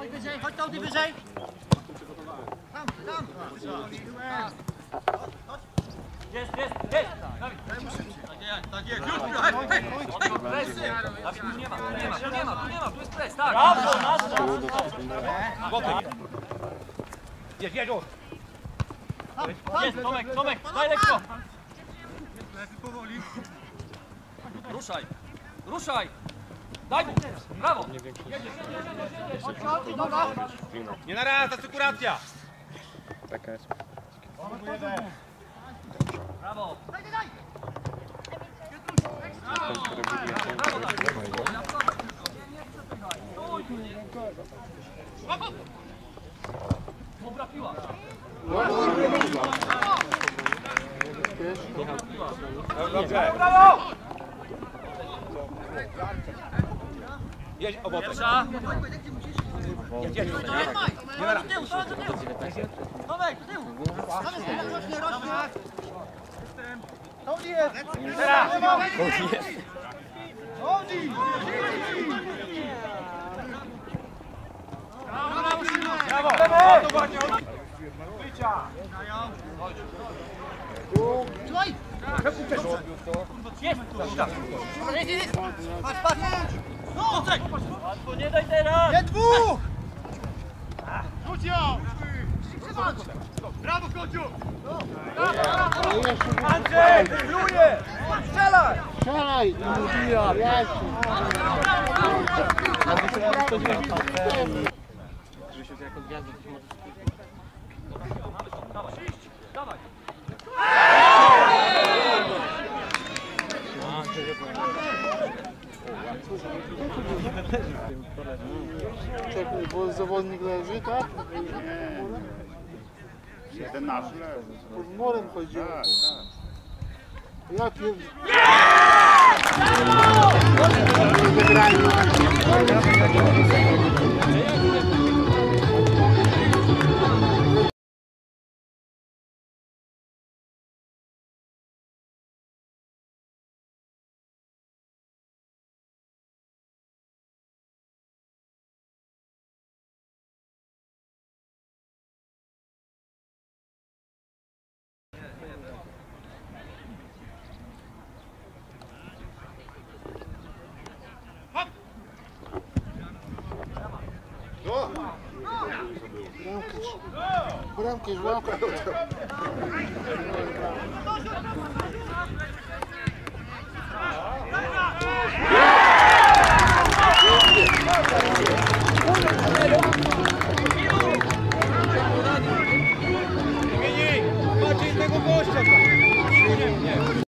Chodź wyżej, chodź Tony wyżej! Tam, tam! Jest, jest, jest! Dawid! Tak jest, już! Presy! Dawid, tu nie ma, tu nie ma, tu nie ma, tu nie ma, tu jest pres, tak! Brawo, nasz! Jedź, jedź, już. Jest, Tomek, Tomek, daj lekko! Ruszaj, ruszaj! Daj mu! Brawo! Nie na raz, asekuracja. Brawo! Dobra piła! Dobrze. Jedź obok. Pierwsza! Jedź, jedź. Do tyłu, do tyłu! Tomek, do tyłu! Rośnie, rośnie! Tony jest! Teraz. Tony! Brawo. O, to ładnie. Wycia. Trzymaj! Jest! Patrz, patrz! No! Łatwo, nie daj teraz! Nie dwóch! Rzuć ją. Brawo, Kociu! Andrzej, pluje. Strzelaj. Strzelaj! Mówiła, jasno. Dawaj! Czekaj, bo zawodnik leży, tak? Nasz leży. Pod morem chodziło. Tak, tak. Ja pier... Bramkę, Branco e João, cadê o teu? Wymienij! Maciej, tego gościa tam! Nie, nie.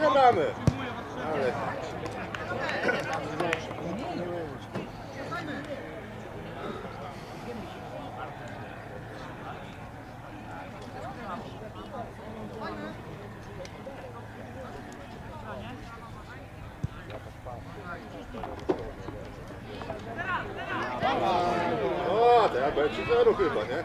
na bramę. Ale Będzie zero chyba, nie?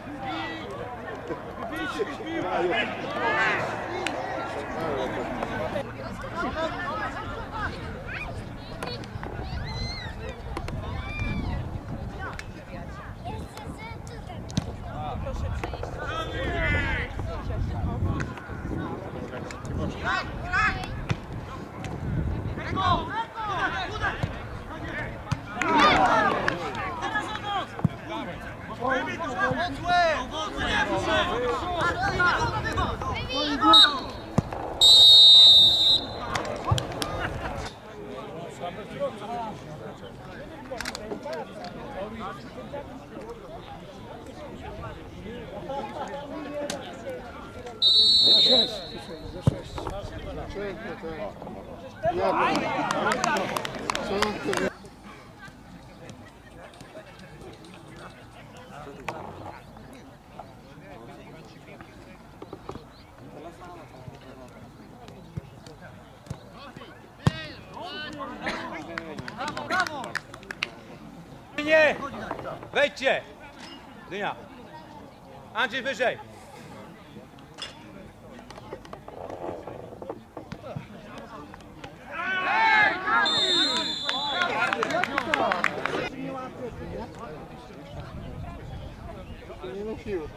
Ale to- Pięknie, tak. Ja Co on to wie? Nie! Wejdźcie! Dynia. Andrzej wyżej. Nie ma siły.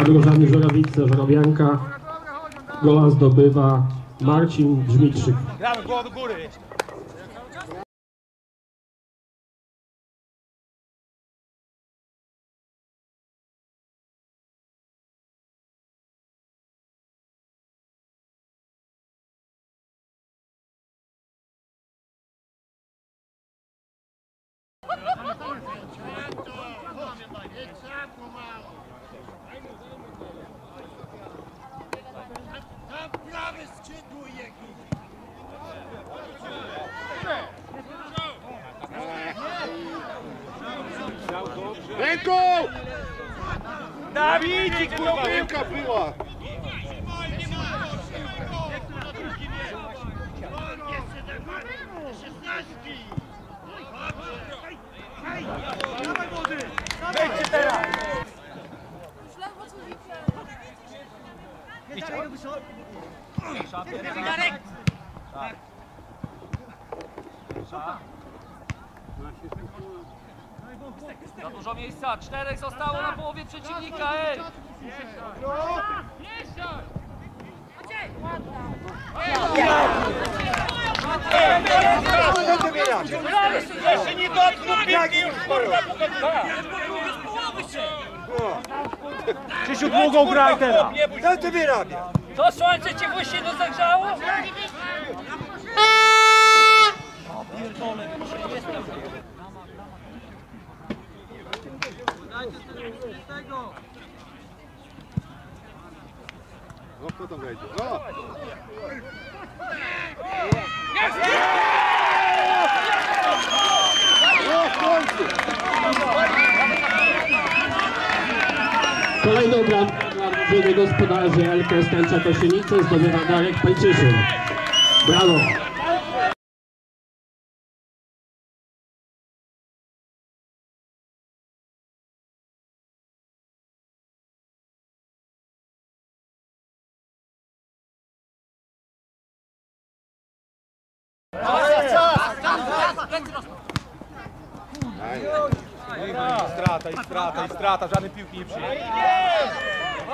Dla drużyny Żorowice, Żorowianka gola zdobywa Marcin Żmitrzyk. Gramy głową do góry. Ręką! Dawidzik, kurwa! Piłka była! Wejdźcie teraz! Za dużo miejsca, czterech zostało na połowie przeciwnika, ej! Jeszcze nie dotknął piłki już kurwa! Krzysiu długą graj teraz! Co ty wyrabia? To słońce cię właśnie do zagrzało? No kto tam wejdzie? O! O, dla drużyny gospodarzy LKS Kańcza Kosienice zdobywa Darek Pańczyszyn. Brawo! Strata i strata i strata, żadnej piłki nie przyjdzie.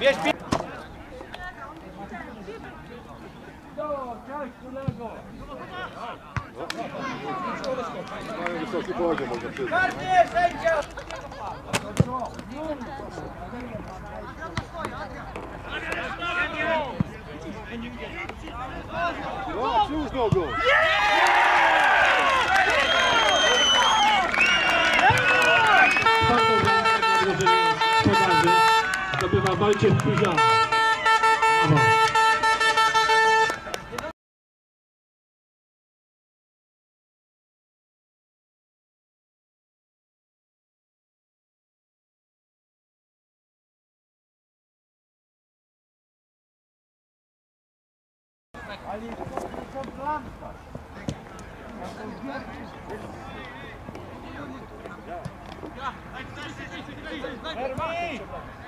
Bierz piłkę. Mają wysoki poziom, można przyznać. O, przyłóż nogą! Czwartą Wojciech Puziak. To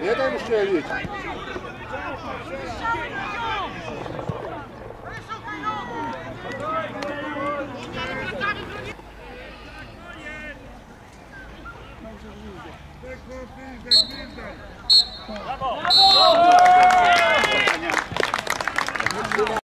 Oj, Wcześniej nie. nie daj mu strzelić.